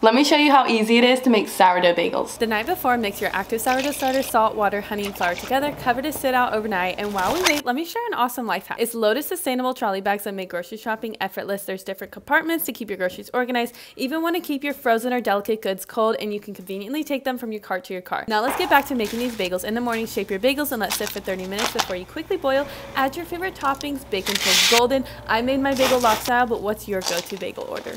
Let me show you how easy it is to make sourdough bagels. The night before, mix your active sourdough starter, salt, water, honey, and flour together, cover to sit out overnight, and while we wait, let me share an awesome life hack. It's Lotus sustainable trolley bags that make grocery shopping effortless. There's different compartments to keep your groceries organized, even want to keep your frozen or delicate goods cold, and you can conveniently take them from your cart to your car. Now let's get back to making these bagels. In the morning, shape your bagels and let sit for 30 minutes before you quickly boil. Add your favorite toppings, bake until golden. I made my bagel lox style, but what's your go-to bagel order?